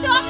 switch off